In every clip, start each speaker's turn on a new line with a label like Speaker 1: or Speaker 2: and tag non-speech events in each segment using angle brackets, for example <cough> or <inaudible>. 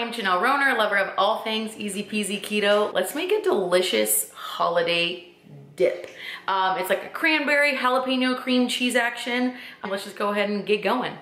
Speaker 1: am Janelle Rohner, lover of all things easy peasy keto. Let's make a delicious holiday dip. Um, it's like a cranberry jalapeno cream cheese action. Um, let's just go ahead and get going.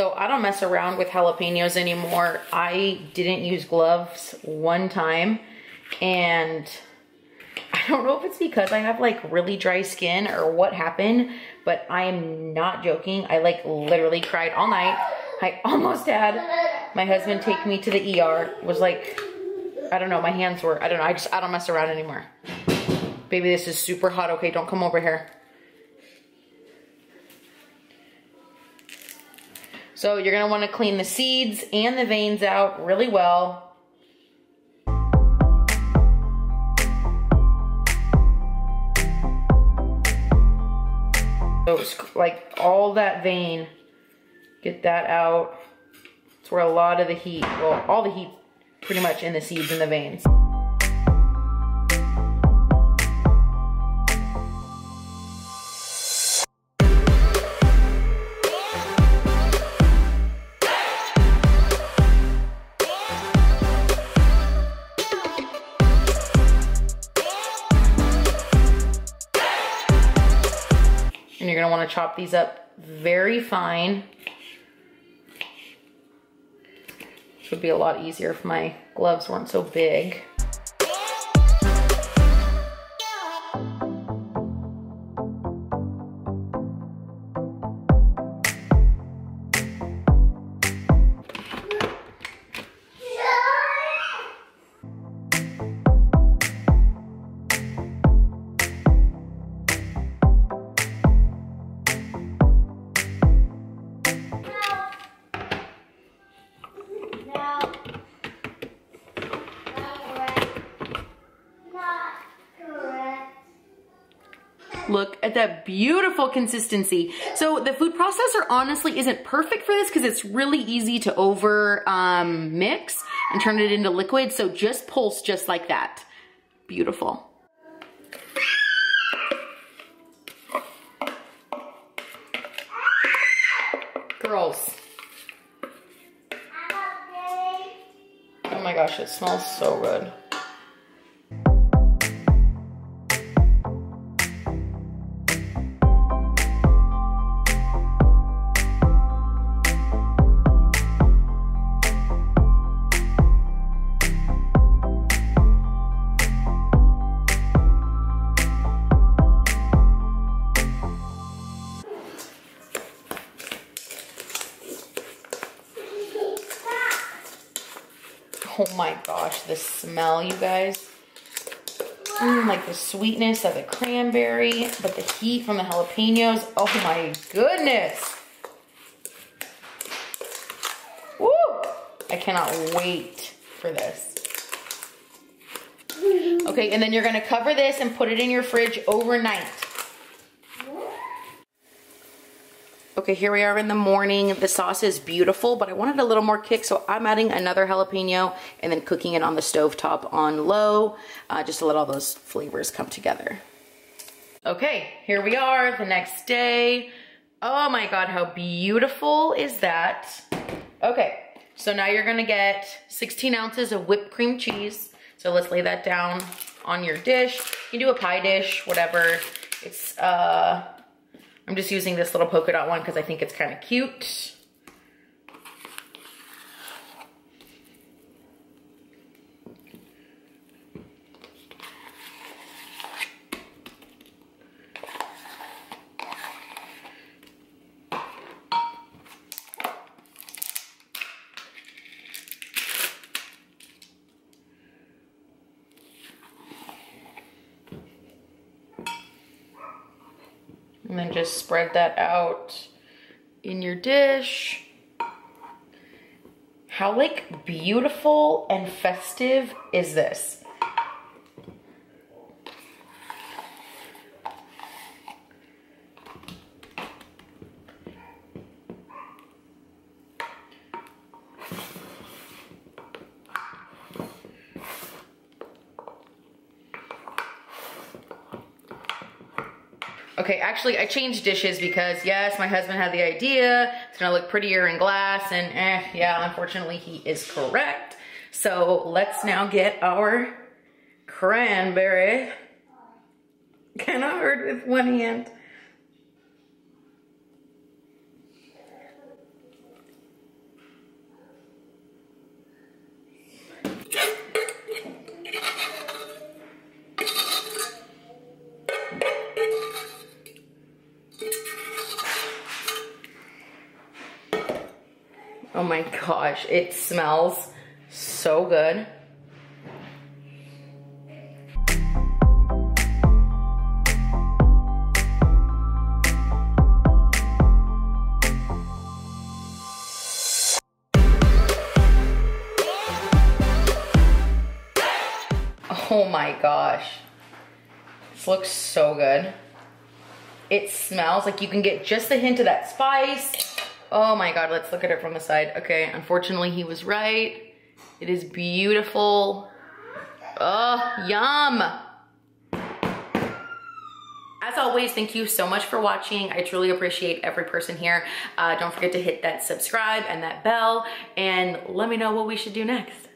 Speaker 1: So I don't mess around with jalapenos anymore. I didn't use gloves one time and I don't know if it's because I have like really dry skin or what happened, but I am not joking. I like literally cried all night. I <laughs> almost had my husband take me to the ER. Was like, I don't know, my hands were, I don't know, I just, I don't mess around anymore. Baby, this is super hot. Okay, don't come over here. So you're gonna wanna clean the seeds and the veins out really well. So like all that vein, get that out. It's where a lot of the heat, well, all the heat pretty much in the seeds and the veins. And you're gonna wanna chop these up very fine. This would be a lot easier if my gloves weren't so big. Look at that beautiful consistency. So the food processor honestly isn't perfect for this because it's really easy to over um, mix and turn it into liquid. So just pulse just like that. Beautiful. Girls. Oh my gosh, it smells so good. Oh my gosh, the smell, you guys. Mm, like the sweetness of the cranberry, but the heat from the jalapenos. Oh my goodness. Woo! I cannot wait for this. Okay, and then you're gonna cover this and put it in your fridge overnight. Okay, here we are in the morning. The sauce is beautiful, but I wanted a little more kick, so I'm adding another jalapeno and then cooking it on the stove top on low, uh, just to let all those flavors come together. Okay, here we are the next day. Oh my God, how beautiful is that? Okay, so now you're gonna get 16 ounces of whipped cream cheese. So let's lay that down on your dish. You can do a pie dish, whatever. It's, uh, I'm just using this little polka dot one because I think it's kind of cute. And then just spread that out in your dish. How like beautiful and festive is this? Okay, actually I changed dishes because yes, my husband had the idea. It's gonna look prettier in glass and eh, yeah, unfortunately he is correct. So let's now get our cranberry. Cannot hurt with one hand. Oh my gosh, it smells so good. Oh my gosh. This looks so good. It smells like you can get just a hint of that spice. Oh my God, let's look at it from the side. Okay, unfortunately he was right. It is beautiful. Oh, yum. As always, thank you so much for watching. I truly appreciate every person here. Uh, don't forget to hit that subscribe and that bell and let me know what we should do next.